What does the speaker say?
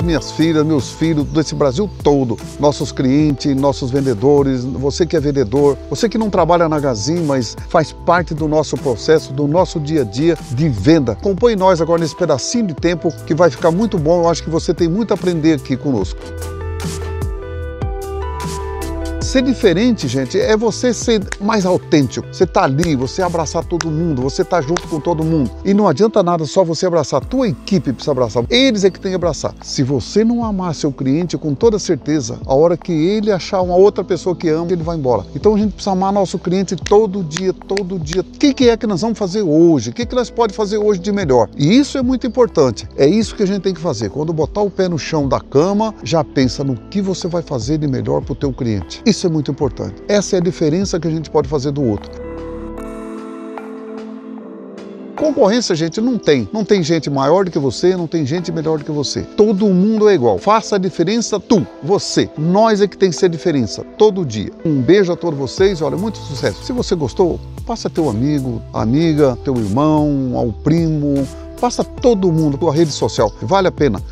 minhas filhas, meus filhos, desse Brasil todo, nossos clientes, nossos vendedores, você que é vendedor, você que não trabalha na Gazin, mas faz parte do nosso processo, do nosso dia a dia de venda. Acompanhe nós agora nesse pedacinho de tempo que vai ficar muito bom. Eu acho que você tem muito a aprender aqui conosco. Ser diferente, gente, é você ser mais autêntico. Você tá ali, você abraçar todo mundo, você tá junto com todo mundo. E não adianta nada só você abraçar, tua equipe precisa abraçar. Eles é que tem que abraçar. Se você não amar seu cliente, com toda certeza, a hora que ele achar uma outra pessoa que ama, ele vai embora. Então a gente precisa amar nosso cliente todo dia, todo dia. O que, que é que nós vamos fazer hoje? O que, que nós podemos fazer hoje de melhor? E isso é muito importante. É isso que a gente tem que fazer. Quando botar o pé no chão da cama, já pensa no que você vai fazer de melhor para o teu cliente. Isso isso é muito importante. Essa é a diferença que a gente pode fazer do outro. Concorrência, gente, não tem. Não tem gente maior do que você, não tem gente melhor do que você. Todo mundo é igual. Faça a diferença tu, você. Nós é que tem que ser diferença todo dia. Um beijo a todos vocês. Olha, muito sucesso. Se você gostou, passa teu amigo, amiga, teu irmão, ao primo, passa todo mundo pela rede social. Vale a pena.